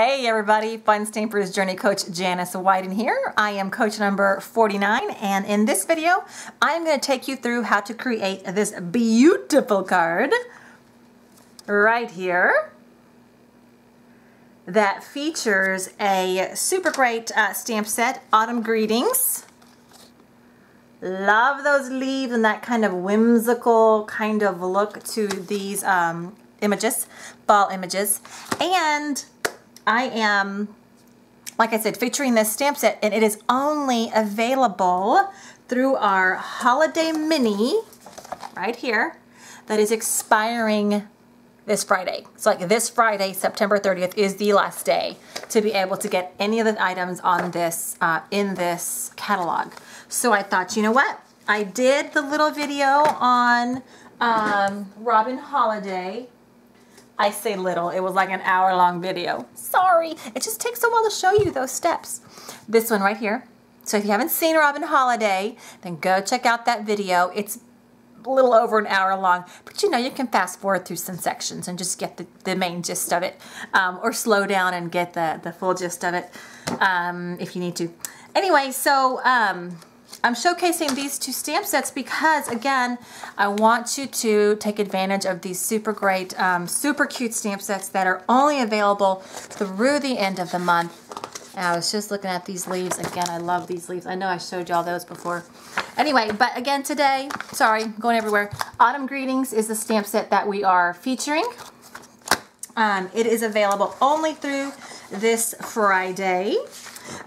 Hey everybody, Fun Stampers Journey Coach Janice Whiting here. I am coach number 49 and in this video I'm going to take you through how to create this beautiful card right here that features a super great uh, stamp set, Autumn Greetings. Love those leaves and that kind of whimsical kind of look to these um, images, fall images. And I am, like I said, featuring this stamp set and it is only available through our holiday mini right here that is expiring this Friday. So like this Friday, September 30th is the last day to be able to get any of the items on this, uh, in this catalog. So I thought, you know what? I did the little video on um, Robin Holiday I say little, it was like an hour long video. Sorry, it just takes a while to show you those steps. This one right here. So if you haven't seen Robin Holiday, then go check out that video. It's a little over an hour long, but you know, you can fast forward through some sections and just get the, the main gist of it, um, or slow down and get the, the full gist of it um, if you need to. Anyway, so um, I'm showcasing these two stamp sets because, again, I want you to take advantage of these super great, um, super cute stamp sets that are only available through the end of the month. And I was just looking at these leaves. Again, I love these leaves. I know I showed you all those before. Anyway, but again today, sorry, going everywhere. Autumn Greetings is the stamp set that we are featuring. Um, it is available only through this Friday.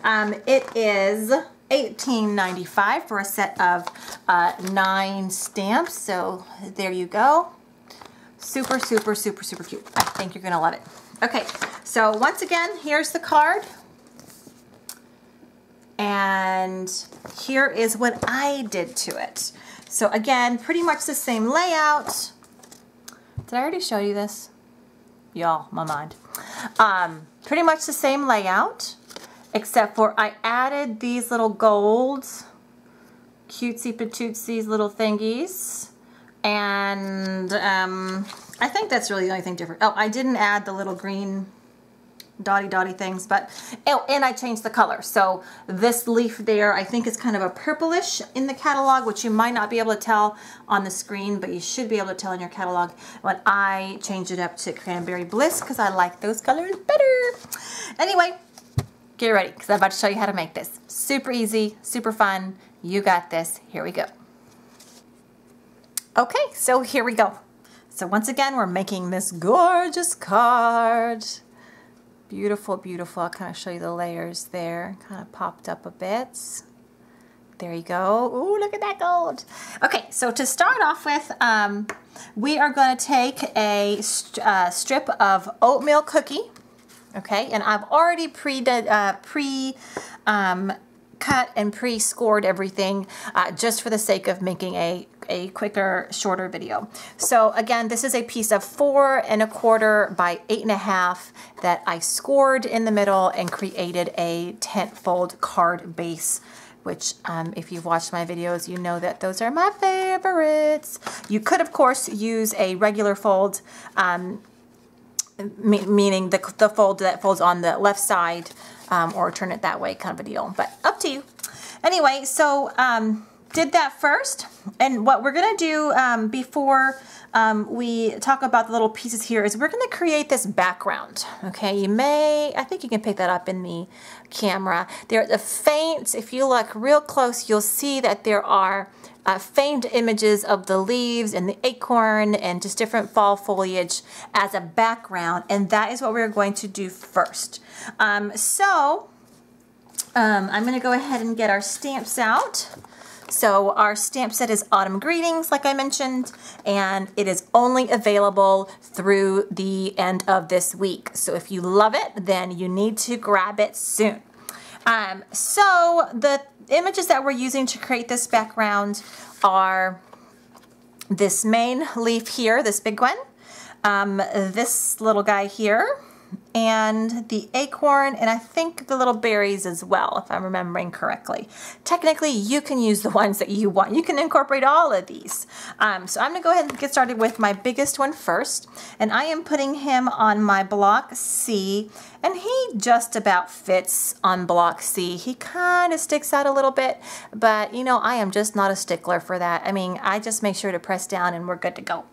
Um, it is $18.95 for a set of uh, nine stamps. So there you go. Super, super, super, super cute. I think you're going to love it. Okay, so once again, here's the card. And here is what I did to it. So again, pretty much the same layout. Did I already show you this? Y'all, my mind. Um, pretty much the same layout except for I added these little golds, cutesy patootsies little thingies, and um, I think that's really the only thing different. Oh, I didn't add the little green dotty dotty things, but, oh, and I changed the color. So this leaf there, I think is kind of a purplish in the catalog, which you might not be able to tell on the screen, but you should be able to tell in your catalog when I changed it up to Cranberry Bliss because I like those colors better. Anyway, get ready because I'm about to show you how to make this. Super easy, super fun. You got this. Here we go. Okay, so here we go. So once again, we're making this gorgeous card. Beautiful, beautiful. I'll kind of show you the layers there. Kind of popped up a bit. There you go. Ooh, look at that gold. Okay, so to start off with, um, we are going to take a st uh, strip of oatmeal cookie okay? And I've already pre, uh, pre um, cut and pre-scored everything uh, just for the sake of making a, a quicker, shorter video. So again, this is a piece of four and a quarter by eight and a half that I scored in the middle and created a tent fold card base which um, if you've watched my videos, you know that those are my favorites. You could, of course, use a regular fold um, meaning the, the fold that folds on the left side um, or turn it that way kind of a deal, but up to you. Anyway, so um, did that first. And what we're to do um, before um, we talk about the little pieces here is we're to create this background. Okay, you may, I think you can pick that up in the camera. There's a faint, if you look real close, you'll see that there are uh, faint images of the leaves and the acorn and just different fall foliage as a background. And that is what we're going to do first. Um, so um, I'm going to go ahead and get our stamps out. So our stamp set is Autumn Greetings, like I mentioned, and it is only available through the end of this week. So if you love it, then you need to grab it soon. Um, so the images that we're using to create this background are this main leaf here, this big one, um, this little guy here, and the acorn and I think the little berries as well, if I'm remembering correctly. Technically, you can use the ones that you want. You can incorporate all of these. Um, so I'm gonna go ahead and get started with my biggest one first. And I am putting him on my block C and he just about fits on block C. He kind of sticks out a little bit, but you know, I am just not a stickler for that. I mean, I just make sure to press down and we're good to go.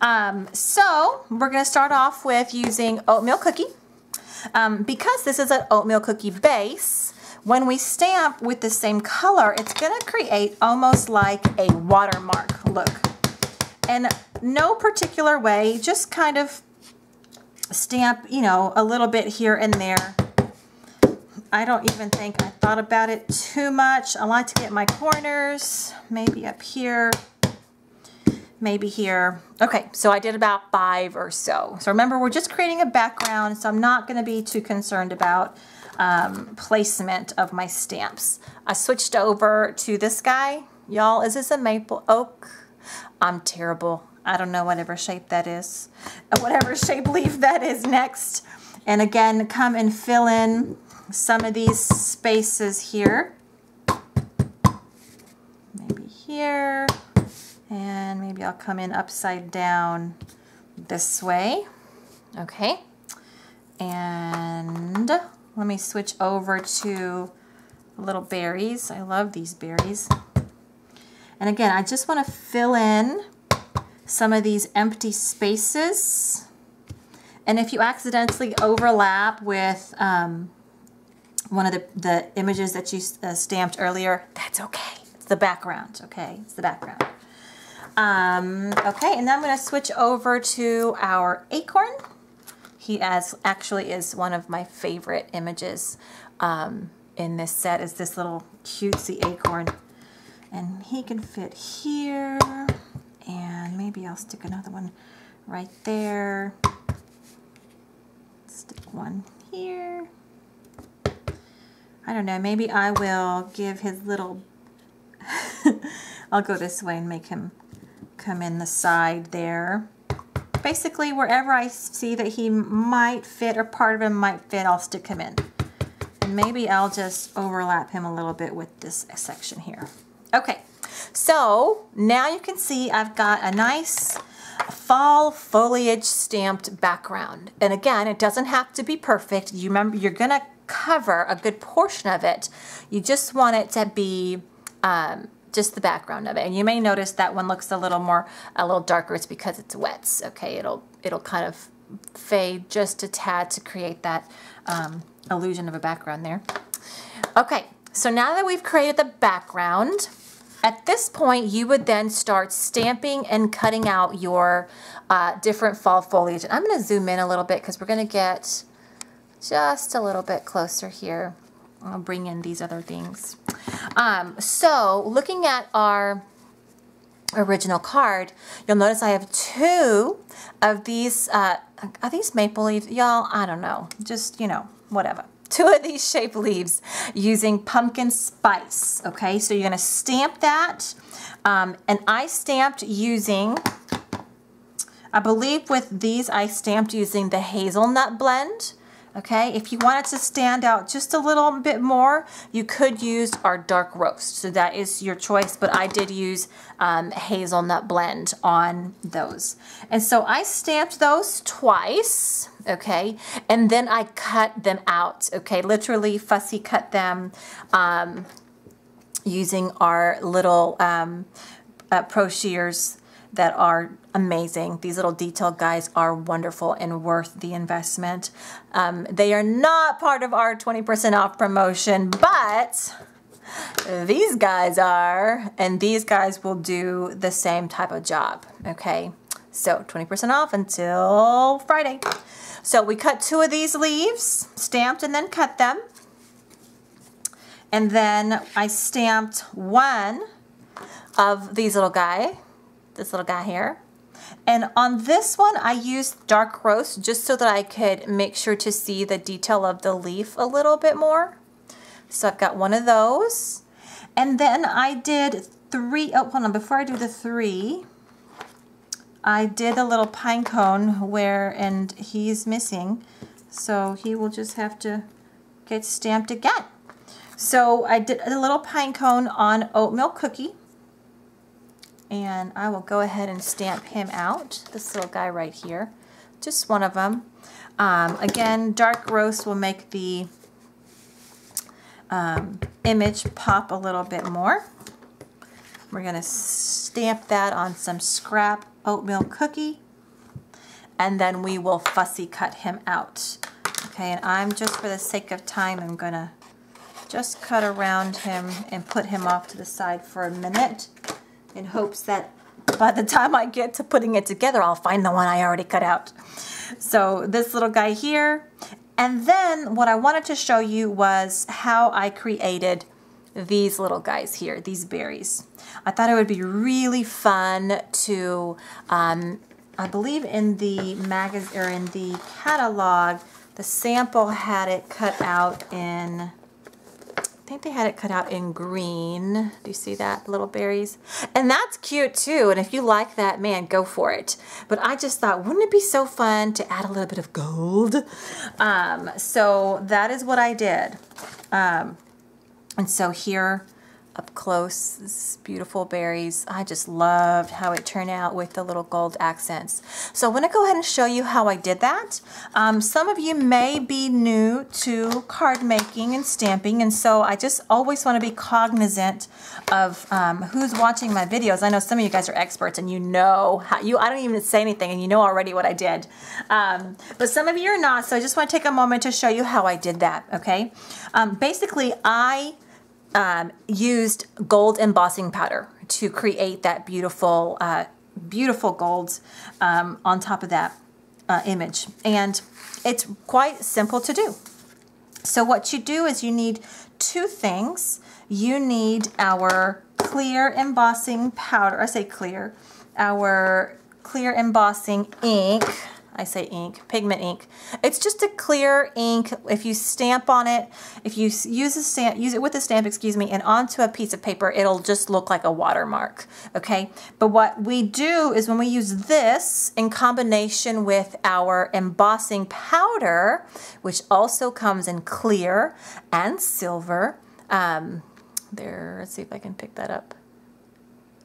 Um, so we're going to start off with using oatmeal cookie. Um, because this is an oatmeal cookie base, when we stamp with the same color, it's going to create almost like a watermark look. And no particular way, just kind of stamp, you know, a little bit here and there. I don't even think I thought about it too much. I like to get my corners, maybe up here maybe here. Okay, so I did about five or so. So remember, we're just creating a background, so I'm not gonna be too concerned about um, placement of my stamps. I switched over to this guy. Y'all, is this a maple oak? I'm terrible. I don't know whatever shape that is. Whatever shape leaf that is next. And again, come and fill in some of these spaces here. Maybe here. And maybe I'll come in upside down this way. Okay. And let me switch over to little berries. I love these berries. And again, I just want to fill in some of these empty spaces. And if you accidentally overlap with um, one of the, the images that you uh, stamped earlier, that's okay. It's the background, okay? It's the background. Um, okay, and then I'm going to switch over to our acorn. He as actually is one of my favorite images um, in this set is this little cutesy acorn. And he can fit here, and maybe I'll stick another one right there. Stick one here. I don't know, maybe I will give his little, I'll go this way and make him come in the side there. Basically, wherever I see that he might fit or part of him might fit, I'll stick him in. And maybe I'll just overlap him a little bit with this section here. Okay, so now you can see I've got a nice fall foliage stamped background. And again, it doesn't have to be perfect. You remember, you're gonna cover a good portion of it. You just want it to be um, just the background of it. And you may notice that one looks a little more, a little darker. It's because it's wet. Okay, it'll it'll kind of fade just a tad to create that um, illusion of a background there. Okay, so now that we've created the background, at this point you would then start stamping and cutting out your uh, different fall foliage. And I'm going to zoom in a little bit because we're going to get just a little bit closer here. I'll bring in these other things. Um, so looking at our original card, you'll notice I have two of these, uh, are these maple leaves? Y'all, I don't know. Just, you know, whatever. Two of these shape leaves using pumpkin spice. Okay, so you're going to stamp that. Um, and I stamped using, I believe with these I stamped using the hazelnut blend. Okay, if you want it to stand out just a little bit more, you could use our dark roast. So that is your choice, but I did use um, hazelnut blend on those. And so I stamped those twice, okay, and then I cut them out, okay, literally fussy cut them um, using our little um, uh, Pro Shears that are amazing. These little detail guys are wonderful and worth the investment. Um, they are not part of our 20% off promotion, but these guys are, and these guys will do the same type of job, okay? So 20% off until Friday. So we cut two of these leaves, stamped and then cut them. And then I stamped one of these little guy this little guy here. And on this one, I used dark roast just so that I could make sure to see the detail of the leaf a little bit more. So I've got one of those. And then I did three, oh, hold on, before I do the three, I did a little pine cone where, and he's missing So he will just have to get stamped again. So I did a little pine cone on oatmeal cookie. And I will go ahead and stamp him out, this little guy right here. Just one of them. Um, again, dark roast will make the um, image pop a little bit more. We're going to stamp that on some scrap oatmeal cookie and then we will fussy cut him out. Okay, and I'm just for the sake of time, I'm going to just cut around him and put him off to the side for a minute in hopes that by the time I get to putting it together, I'll find the one I already cut out. So this little guy here. And then what I wanted to show you was how I created these little guys here, these berries. I thought it would be really fun to, um, I believe in the magazine or in the catalog, the sample had it cut out in think they had it cut out in green. Do you see that, little berries? And that's cute too. And if you like that, man, go for it. But I just thought, wouldn't it be so fun to add a little bit of gold? Um, so that is what I did. Um, and so here up close, this beautiful berries. I just loved how it turned out with the little gold accents. So I want to go ahead and show you how I did that. Um, some of you may be new to card making and stamping, and so I just always want to be cognizant of um, who's watching my videos. I know some of you guys are experts and you know how you, I don't even say anything and you know already what I did. Um, but some of you are not, so I just want to take a moment to show you how I did that, okay? Um, basically, I um, used gold embossing powder to create that beautiful, uh, beautiful golds um, on top of that uh, image. And it's quite simple to do. So what you do is you need two things. You need our clear embossing powder, I say clear, our clear embossing ink, I say ink, pigment ink. It's just a clear ink. If you stamp on it, if you use a stamp, use it with a stamp, excuse me, and onto a piece of paper, it'll just look like a watermark, okay? But what we do is when we use this in combination with our embossing powder, which also comes in clear and silver, um, there, let's see if I can pick that up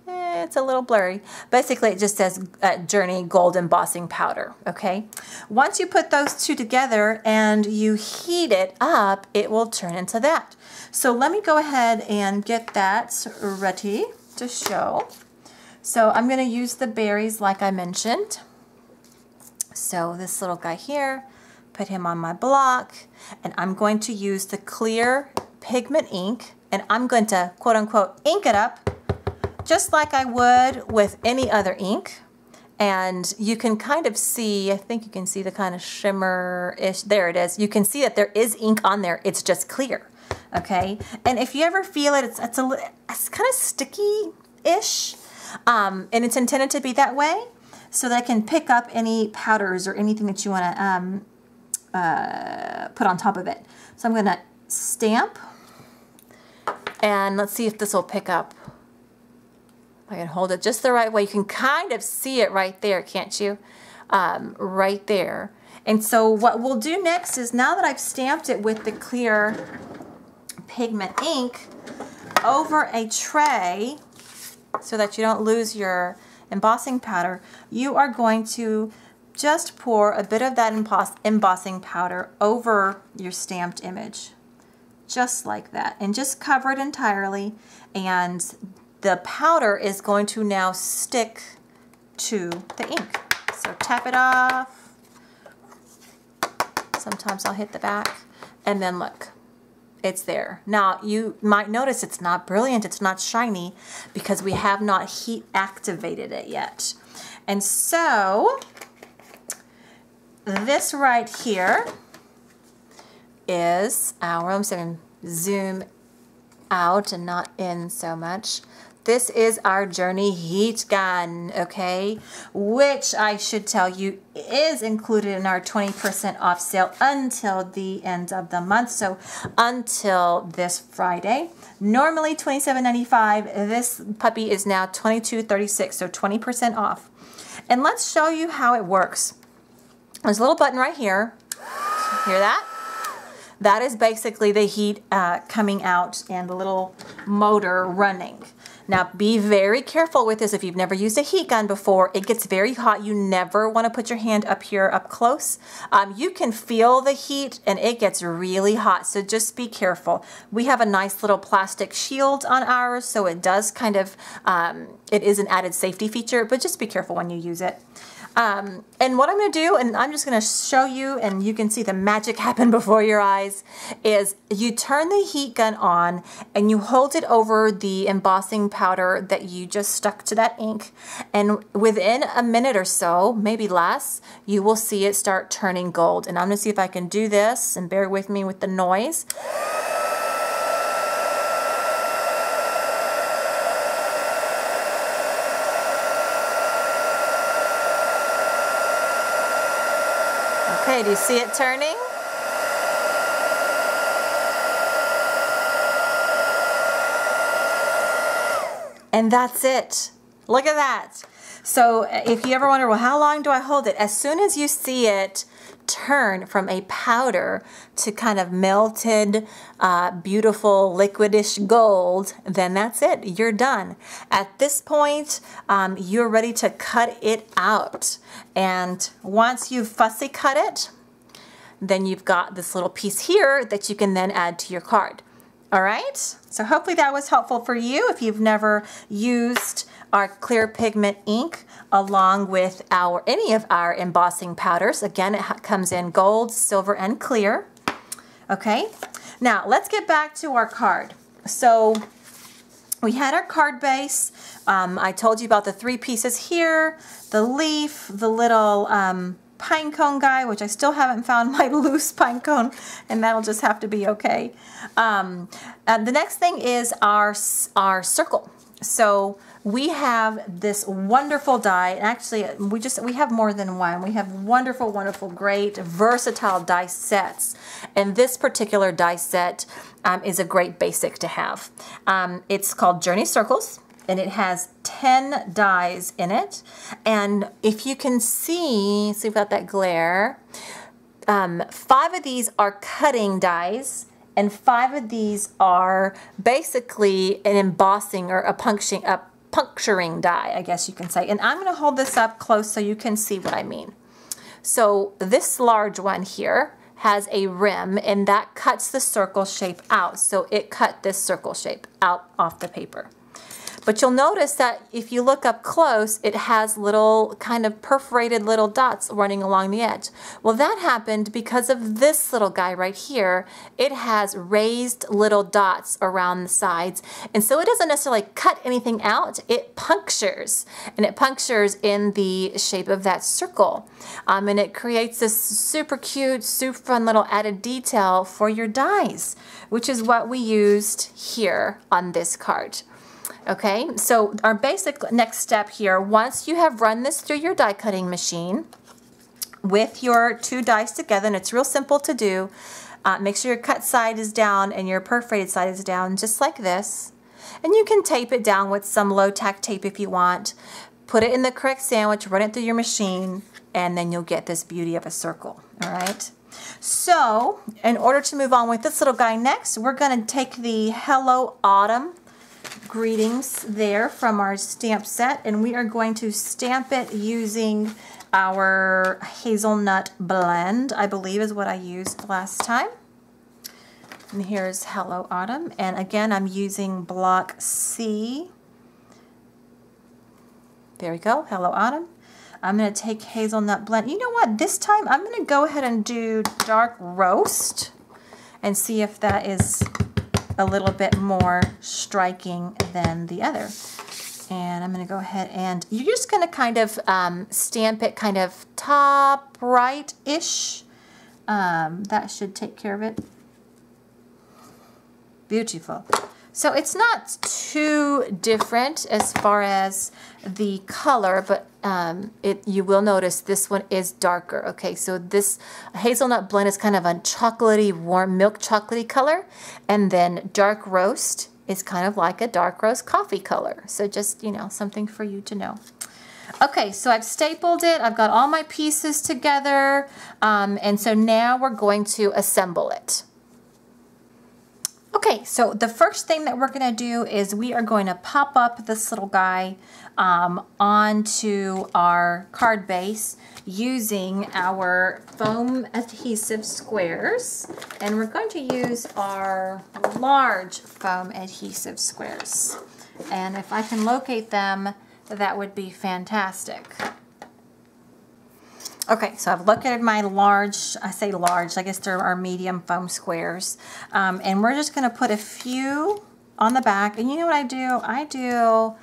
eh, it's a little blurry. Basically, it just says uh, Journey Gold Embossing Powder, okay? Once you put those two together and you heat it up, it will turn into that. So let me go ahead and get that ready to show. So I'm going to use the berries like I mentioned. So this little guy here, put him on my block, and I'm going to use the clear pigment ink, and I'm going to quote unquote ink it up just like I would with any other ink. And you can kind of see, I think you can see the kind of shimmer-ish, there it is. You can see that there is ink on there, it's just clear, okay? And if you ever feel it, it's, it's, a, it's kind of sticky-ish, um, and it's intended to be that way so that it can pick up any powders or anything that you want to um, uh, put on top of it. So I'm going to stamp, and let's see if this will pick up. I can hold it just the right way. You can kind of see it right there, can't you? Um, right there. And so what we'll do next is now that I've stamped it with the clear pigment ink over a tray so that you don't lose your embossing powder, you are going to just pour a bit of that embossing powder over your stamped image. Just like that. And just cover it entirely and the powder is going to now stick to the ink. So tap it off. Sometimes I'll hit the back and then look, it's there. Now you might notice it's not brilliant, it's not shiny because we have not heat activated it yet. And so this right here is our, I'm going to zoom out and not in so much. This is our Journey heat gun, okay? Which I should tell you is included in our 20% off sale until the end of the month. So until this Friday. Normally $27.95. This puppy is now $22.36, so 20% off. And let's show you how it works. There's a little button right here. Hear that? That is basically the heat uh, coming out and the little motor running. Now be very careful with this if you've never used a heat gun before. It gets very hot. You never want to put your hand up here up close. Um, you can feel the heat and it gets really hot, so just be careful. We have a nice little plastic shield on ours, so it does kind of, um, it is an added safety feature, but just be careful when you use it. Um, and what I'm going to do, and I'm just going to show you, and you can see the magic happen before your eyes, is you turn the heat gun on and you hold it over the embossing powder that you just stuck to that ink. And within a minute or so, maybe less, you will see it start turning gold. And I'm going to see if I can do this, and bear with me with the noise. Do you see it turning? And that's it. Look at that. So uh, if you ever wonder, well, how long do I hold it? As soon as you see it turn from a powder to kind of melted, uh, beautiful, liquidish gold, then that's it. You're done. At this point, um, you're ready to cut it out. And once you've fussy cut it, then you've got this little piece here that you can then add to your card. All right, so hopefully that was helpful for you if you've never used our clear pigment ink along with our any of our embossing powders. Again, it comes in gold, silver, and clear. Okay, now let's get back to our card. So we had our card base. Um, I told you about the three pieces here, the leaf, the little um, pine cone guy, which I still haven't found my loose pine cone, and that'll just have to be okay. Um, the next thing is our, our circle. So we have this wonderful die. And actually, we just we have more than one. We have wonderful, wonderful, great, versatile die sets. And this particular die set um, is a great basic to have. Um, it's called Journey Circles and it has 10 dies in it. And if you can see, see about that glare, um, five of these are cutting dies and five of these are basically an embossing or a puncturing, a puncturing die, I guess you can say. And I'm going to hold this up close so you can see what I mean. So this large one here has a rim and that cuts the circle shape out. So it cut this circle shape out off the paper. But you'll notice that if you look up close, it has little kind of perforated little dots running along the edge. Well, that happened because of this little guy right here. It has raised little dots around the sides. And so it doesn't necessarily cut anything out, it punctures. And it punctures in the shape of that circle. Um, and it creates this super cute, super fun little added detail for your dies, which is what we used here on this card. Okay, so our basic next step here, once you have run this through your die cutting machine with your two dies together, and it's real simple to do, uh, make sure your cut side is down and your perforated side is down, just like this. And you can tape it down with some low tack tape if you want. Put it in the correct sandwich, run it through your machine, and then you'll get this beauty of a circle, all right? So, in order to move on with this little guy next, we're going to take the Hello Autumn greetings there from our stamp set and we are going to stamp it using our hazelnut blend I believe is what I used last time. And here's Hello Autumn. And again I'm using block C. There we go Hello Autumn. I'm going to take hazelnut blend. You know what? This time I'm going to go ahead and do dark roast and see if that is a little bit more striking than the other. And I'm going to go ahead and you're just going to kind of um, stamp it kind of top right-ish. Um, that should take care of it. Beautiful. So it's not too different as far as the color, but um, it you will notice this one is darker. Okay, so this hazelnut blend is kind of a chocolatey, warm milk chocolatey color, and then dark roast is kind of like a dark roast coffee color. So just, you know, something for you to know. Okay, so I've stapled it. I've got all my pieces together. Um, and so now we're going to assemble it. Okay, so the first thing that we're going to do is we are going to pop up this little guy um, onto our card base using our foam adhesive squares. And we're going to use our large foam adhesive squares. And if I can locate them, that would be fantastic. Okay, so I've looked at my large, I say large, I guess there are medium foam squares. Um, and we're just gonna put a few on the back. And you know what I do? I do,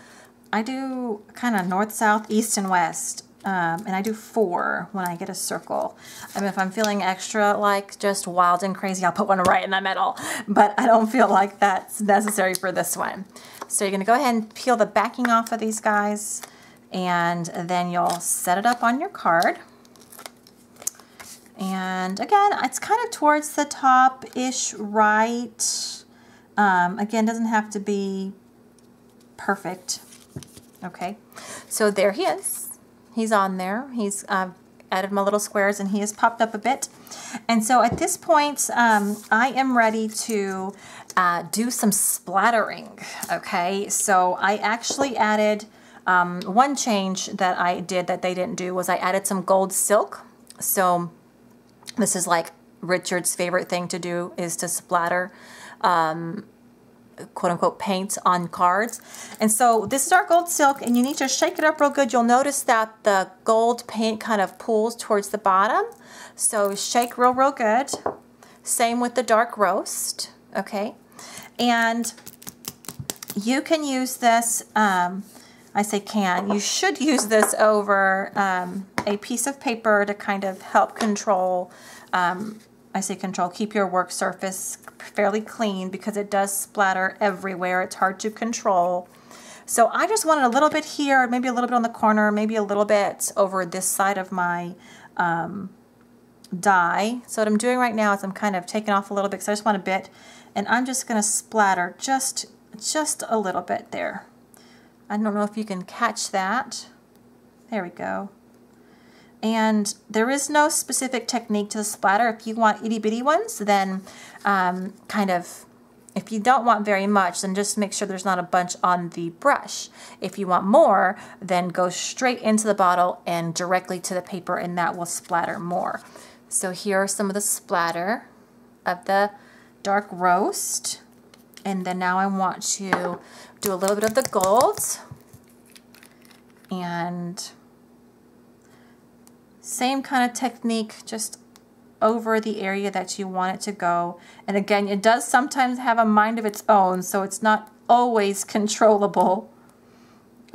I do kind of north, south, east, and west. Um, and I do four when I get a circle. I mean, if I'm feeling extra like just wild and crazy, I'll put one right in the middle. But I don't feel like that's necessary for this one. So you're gonna go ahead and peel the backing off of these guys and then you'll set it up on your card. And again, it's kind of towards the top-ish right. Um, again, doesn't have to be perfect. Okay, so there he is. He's on there. He's uh, added my little squares and he has popped up a bit. And so at this point, um, I am ready to uh, do some splattering. Okay, so I actually added um, one change that I did that they didn't do was I added some gold silk. So this is like Richard's favorite thing to do is to splatter um, quote unquote paint on cards. And so this is our gold silk and you need to shake it up real good. You'll notice that the gold paint kind of pulls towards the bottom. So shake real, real good. Same with the dark roast, okay? And you can use this, um, I say can, you should use this over um, a piece of paper to kind of help control, um, I say control, keep your work surface fairly clean because it does splatter everywhere. It's hard to control. So I just wanted a little bit here, maybe a little bit on the corner, maybe a little bit over this side of my um, die. So what I'm doing right now is I'm kind of taking off a little bit because I just want a bit. And I'm just going to splatter just, just a little bit there. I don't know if you can catch that. There we go. And there is no specific technique to the splatter. If you want itty bitty ones, then um, kind of, if you don't want very much, then just make sure there's not a bunch on the brush. If you want more, then go straight into the bottle and directly to the paper and that will splatter more. So here are some of the splatter of the dark roast. And then now I want to do a little bit of the gold. And same kind of technique, just over the area that you want it to go. And again, it does sometimes have a mind of its own, so it's not always controllable.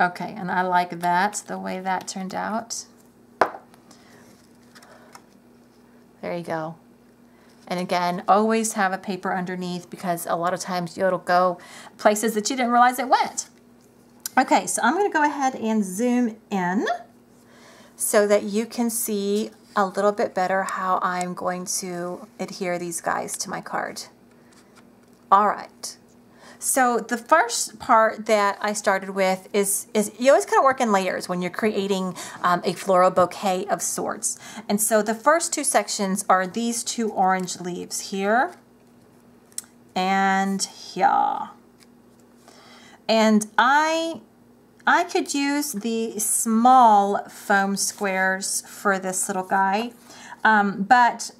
Okay, and I like that, the way that turned out. There you go. And again, always have a paper underneath because a lot of times it'll go places that you didn't realize it went. Okay, so I'm going to go ahead and zoom in so that you can see a little bit better how I'm going to adhere these guys to my card. All right. So the first part that I started with is, is you always kind of work in layers when you're creating um, a floral bouquet of sorts. And so the first two sections are these two orange leaves here and here. And I I could use the small foam squares for this little guy, um, but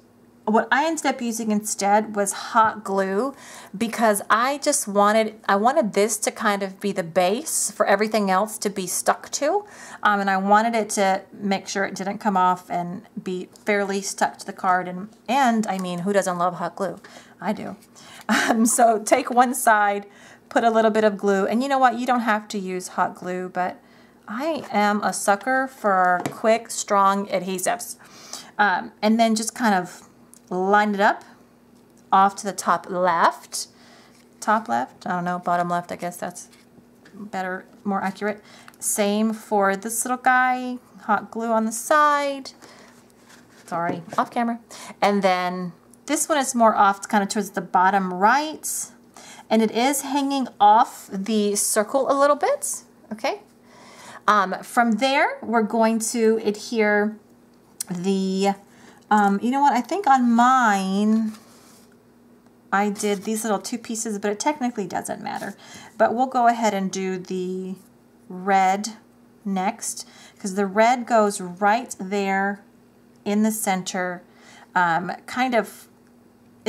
what I ended up using instead was hot glue because I just wanted, I wanted this to kind of be the base for everything else to be stuck to. Um, and I wanted it to make sure it didn't come off and be fairly stuck to the card. And, and I mean, who doesn't love hot glue? I do. Um, so take one side, put a little bit of glue. And you know what? You don't have to use hot glue, but I am a sucker for quick, strong adhesives. Um, and then just kind of line it up off to the top left. Top left? I don't know, bottom left, I guess that's better, more accurate. Same for this little guy, hot glue on the side. Sorry, off camera. And then this one is more off kind of towards the bottom right. And it is hanging off the circle a little bit, okay? Um, from there, we're going to adhere the, um, you know what, I think on mine, I did these little two pieces, but it technically doesn't matter. But we'll go ahead and do the red next because the red goes right there in the center, um, kind of,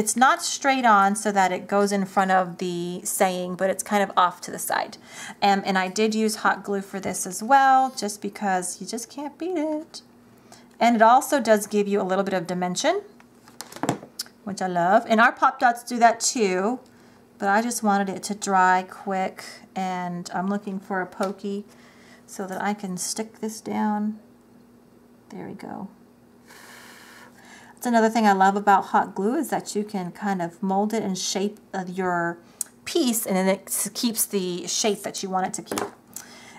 it's not straight on so that it goes in front of the saying, but it's kind of off to the side. Um, and I did use hot glue for this as well, just because you just can't beat it. And it also does give you a little bit of dimension which I love. And our Pop Dots do that too, but I just wanted it to dry quick and I'm looking for a pokey so that I can stick this down. There we go. That's another thing I love about hot glue is that you can kind of mold it and shape your piece and then it keeps the shape that you want it to keep.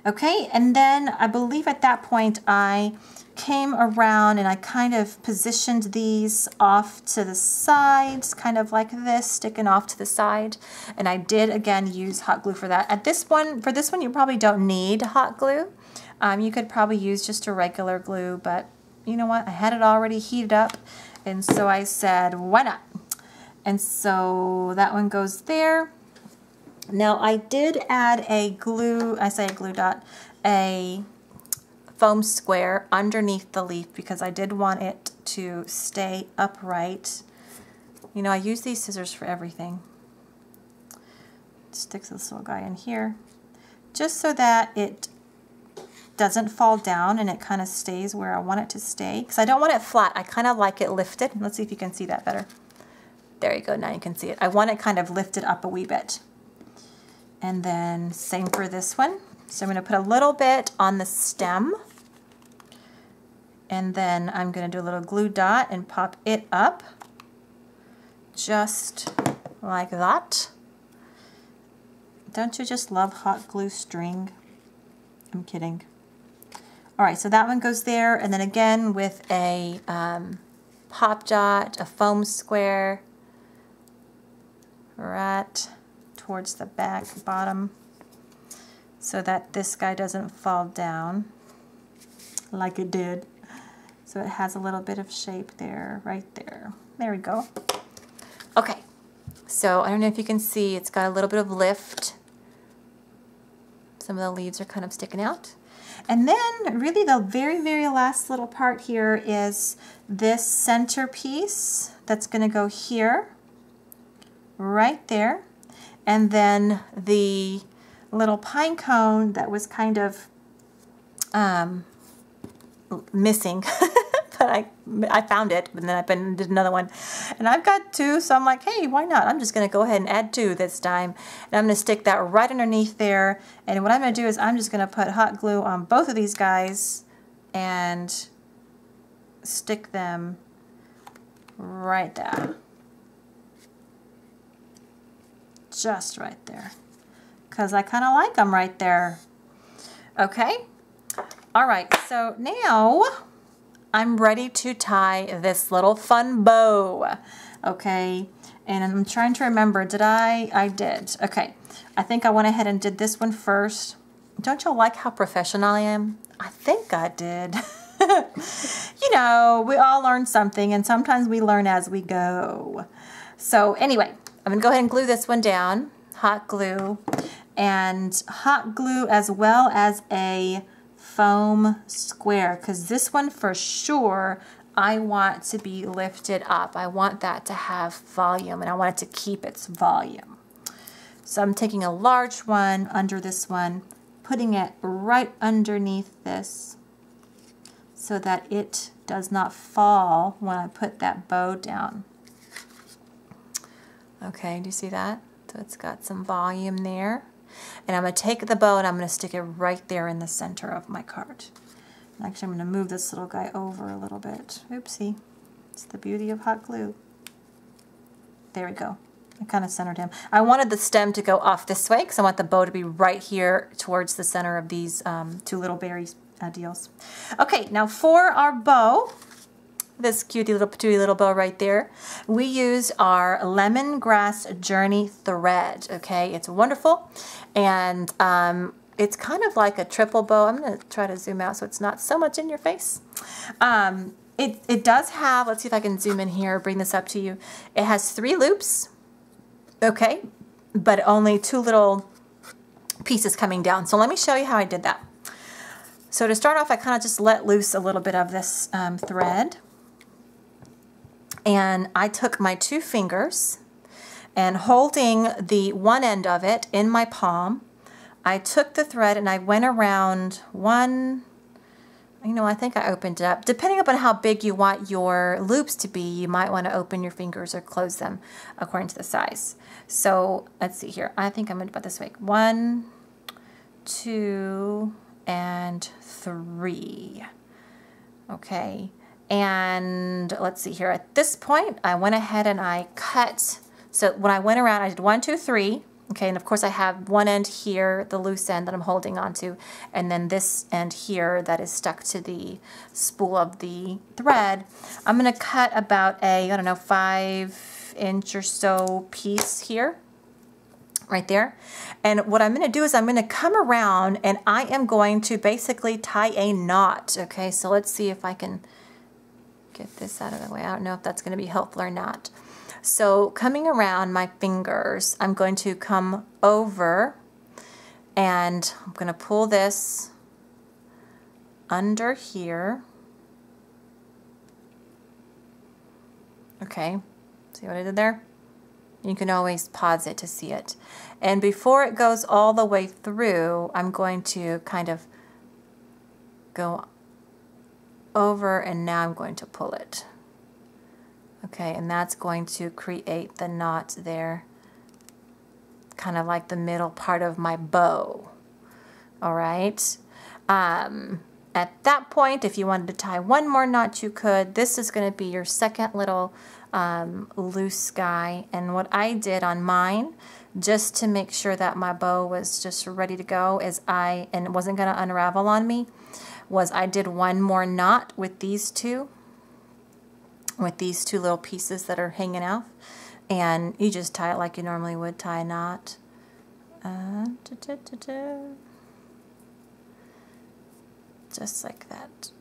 Okay, and then I believe at that point I came around and I kind of positioned these off to the sides, kind of like this, sticking off to the side. And I did, again, use hot glue for that. At this one, for this one, you probably don't need hot glue. Um, you could probably use just a regular glue, but you know what? I had it already heated up, and so I said, why not? And so that one goes there. Now I did add a glue, I say a glue dot, a foam square underneath the leaf because I did want it to stay upright. You know, I use these scissors for everything. Sticks this little guy in here just so that it doesn't fall down and it kind of stays where I want it to stay because I don't want it flat. I kind of like it lifted. Let's see if you can see that better. There you go. Now you can see it. I want it kind of lifted up a wee bit. And then same for this one. So I'm going to put a little bit on the stem and then I'm going to do a little glue dot and pop it up just like that. Don't you just love hot glue string? I'm kidding. All right, so that one goes there, and then again with a um, pop dot, a foam square, right towards the back bottom so that this guy doesn't fall down like it did. So it has a little bit of shape there, right there. There we go. Okay, so I don't know if you can see, it's got a little bit of lift. Some of the leaves are kind of sticking out. And then really the very, very last little part here is this center piece that's going to go here, right there. And then the little pine cone that was kind of um, missing I, I found it, and then I did another one. And I've got two, so I'm like, hey, why not? I'm just going to go ahead and add two this time. And I'm going to stick that right underneath there. And what I'm going to do is I'm just going to put hot glue on both of these guys and stick them right there. Just right there. Because I kind of like them right there. Okay? All right, so now I'm ready to tie this little fun bow. Okay, and I'm trying to remember, did I? I did. Okay, I think I went ahead and did this one first. Don't y'all like how professional I am? I think I did. you know, we all learn something, and sometimes we learn as we go. So anyway, I'm to go ahead and glue this one down, hot glue, and hot glue as well as a foam square because this one for sure I want to be lifted up. I want that to have volume and I want it to keep its volume. So I'm taking a large one under this one, putting it right underneath this so that it does not fall when I put that bow down. Okay, do you see that? So it's got some volume there. And I'm going to take the bow and I'm going to stick it right there in the center of my card. Actually, I'm going to move this little guy over a little bit. Oopsie. It's the beauty of hot glue. There we go. I kind of centered him. I wanted the stem to go off this way because I want the bow to be right here towards the center of these um, two little berries uh, deals. Okay, now for our bow, this cutie little patootie little bow right there. We use our lemongrass journey thread, okay? It's wonderful. And um, it's kind of like a triple bow. I'm to try to zoom out so it's not so much in your face. Um, it, it does have, let's see if I can zoom in here, bring this up to you. It has three loops, okay, but only two little pieces coming down. So let me show you how I did that. So to start off, I kind of just let loose a little bit of this um, thread. And I took my two fingers and holding the one end of it in my palm, I took the thread and I went around one, you know, I think I opened it up. Depending upon how big you want your loops to be, you might want to open your fingers or close them according to the size. So let's see here. I think I'm going to put this way. One, two, and three. Okay. And let's see here. At this point, I went ahead and I cut. So when I went around, I did one, two, three. Okay, and of course I have one end here, the loose end that I'm holding onto, and then this end here that is stuck to the spool of the thread. I'm going to cut about a, I don't know, five inch or so piece here, right there. And what I'm going to do is I'm going to come around and I am going to basically tie a knot. Okay, so let's see if I can get this out of the way. I don't know if that's going to be helpful or not. So coming around my fingers, I'm going to come over and I'm going to pull this under here. Okay, see what I did there? You can always pause it to see it. And before it goes all the way through, I'm going to kind of go over and now I'm going to pull it. Okay, and that's going to create the knot there, kind of like the middle part of my bow. All right. Um, at that point, if you wanted to tie one more knot, you could. This is going to be your second little um, loose guy. And what I did on mine, just to make sure that my bow was just ready to go, is I, and it wasn't going to unravel on me, was I did one more knot with these two with these two little pieces that are hanging out and you just tie it like you normally would tie a knot. Uh, da, da, da, just like that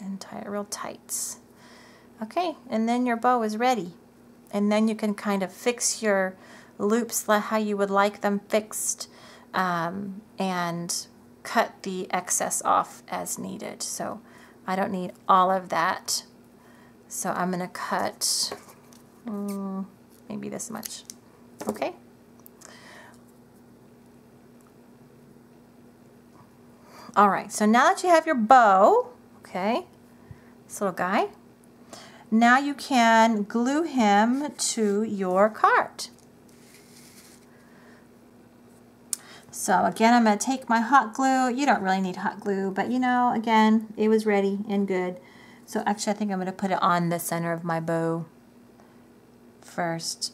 and tie it real tight. Okay, and then your bow is ready. And then you can kind of fix your loops how you would like them fixed um, and cut the excess off as needed. So I don't need all of that so I'm going to cut um, maybe this much. Okay. All right, so now that you have your bow, okay, this little guy, now you can glue him to your card. So again, I'm going to take my hot glue. You don't really need hot glue, but you know, again, it was ready and good. So actually I think I'm going to put it on the center of my bow first.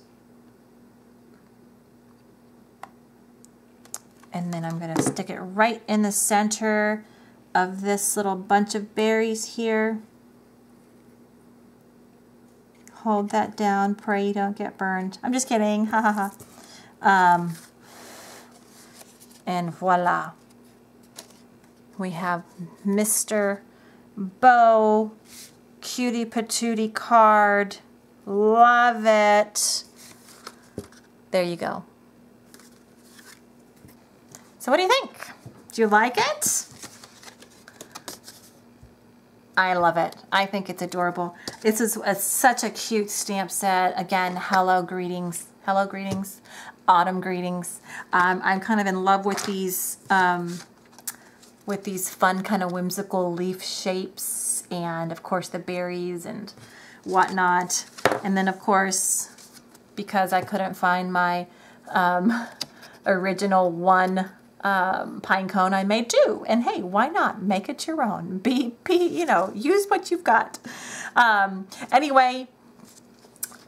And then I'm going to stick it right in the center of this little bunch of berries here. Hold that down. Pray you don't get burned. I'm just kidding. Ha ha ha. Um, and voila. We have Mr bow, cutie patootie card. Love it. There you go. So what do you think? Do you like it? I love it. I think it's adorable. This is a, such a cute stamp set. Again, hello greetings. Hello greetings. Autumn greetings. Um, I'm kind of in love with these um, with these fun kind of whimsical leaf shapes and of course the berries and whatnot. And then of course, because I couldn't find my um, original one um, pine cone, I made two. And hey, why not? Make it your own. Be, be you know, use what you've got. Um, anyway,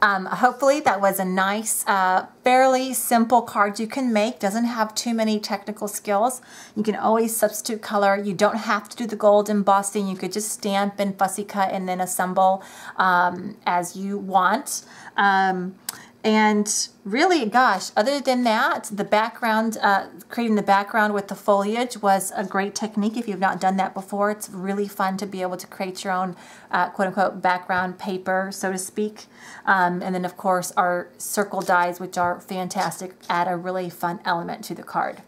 um, hopefully that was a nice, uh, fairly simple card you can make. Doesn't have too many technical skills. You can always substitute color. You don't have to do the gold embossing. You could just stamp and fussy cut and then assemble um, as you want. Um, And really, gosh, other than that, the background, uh, creating the background with the foliage was a great technique. If you've not done that before, it's really fun to be able to create your own uh, quote unquote background paper, so to speak. Um, and then of course our circle dies, which are fantastic, add a really fun element to the card.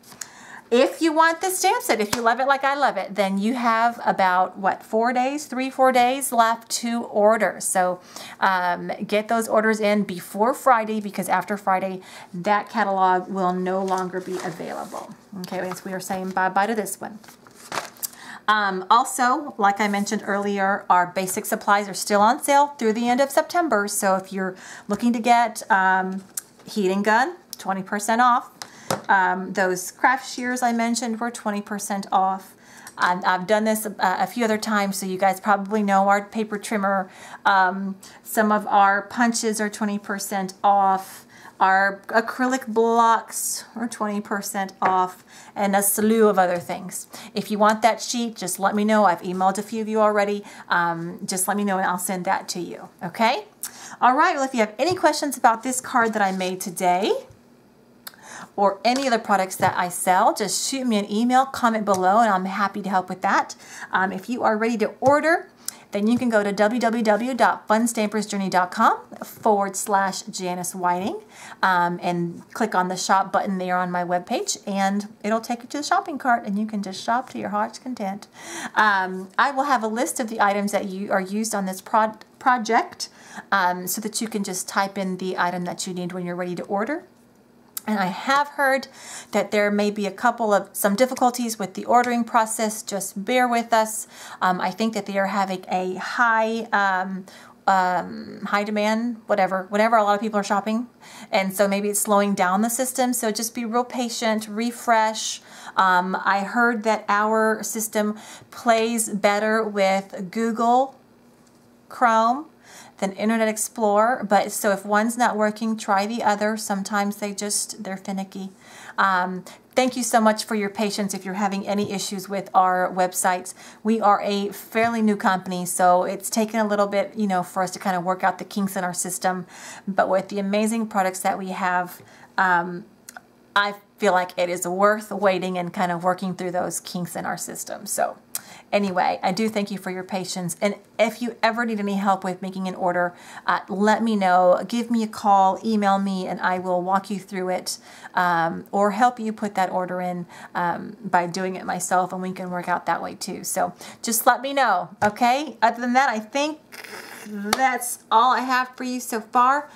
If you want this stamp set, if you love it like I love it, then you have about, what, four days, three, four days left to order. So um, get those orders in before Friday because after Friday, that catalog will no longer be available. Okay, yes, we are saying bye-bye to this one. Um, also, like I mentioned earlier, our basic supplies are still on sale through the end of September. So if you're looking to get um, heating gun, 20% off. Um, those craft shears I mentioned were 20% off. I've done this a, a, few other times, so you guys probably know our paper trimmer. Um, some of our punches are 20% off. Our acrylic blocks are 20% off, and a slew of other things. If you want that sheet, just let me know. I've emailed a few of you already. Um, just let me know, and I'll send that to you, okay? All right, well, if you have any questions about this card that I made today, or any other products that I sell, just shoot me an email, comment below, and I'm happy to help with that. Um, if you are ready to order, then you can go to www.funstampersjourney.com forward slash Janice Whiting um, and click on the shop button there on my webpage and it'll take you to the shopping cart and you can just shop to your heart's content. Um, I will have a list of the items that you are used on this project um, so that you can just type in the item that you need when you're ready to order. And I have heard that there may be a couple of some difficulties with the ordering process. Just bear with us. Um, I think that they are having a high um, um, high demand, whatever, whenever a lot of people are shopping. And so maybe it's slowing down the system. So just be real patient, refresh. Um, I heard that our system plays better with Google Chrome than Internet Explorer. But so if one's not working, try the other. Sometimes they just, they're finicky. Um, thank you so much for your patience if you're having any issues with our websites. We are a fairly new company, so it's taken a little bit, you know, for us to kind of work out the kinks in our system. But with the amazing products that we have, um, I feel like it is worth waiting and kind of working through those kinks in our system. So Anyway, I do thank you for your patience. And if you ever need any help with making an order, uh, let me know. Give me a call, email me, and I will walk you through it um, or help you put that order in um, by doing it myself, and we can work out that way too. So just let me know, okay? Other than that, I think that's all I have for you so far.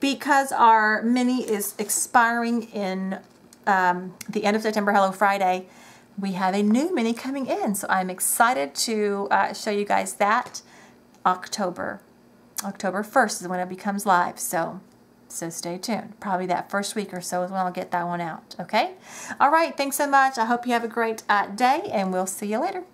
Because our mini is expiring in um, the end of September, Hello Friday, we have a new mini coming in. So I'm excited to uh, show you guys that October. October 1st is when it becomes live. So, so stay tuned. Probably that first week or so is when I'll get that one out. Okay? All right. Thanks so much. I hope you have a great uh, day and we'll see you later.